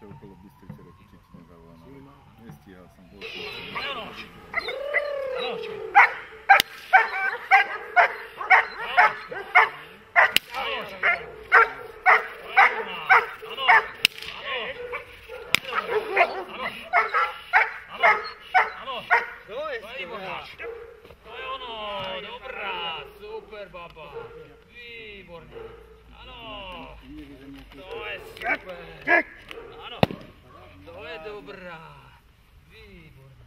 vyšiel okolo Bystrice, reku, či ti nezavolám, ale nestíhal som, bol som. Áno. Áno. To je ono, dobrá, super baba, výborne, áno, to je super, áno, to je dobrá, výborne.